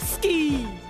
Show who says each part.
Speaker 1: Ski!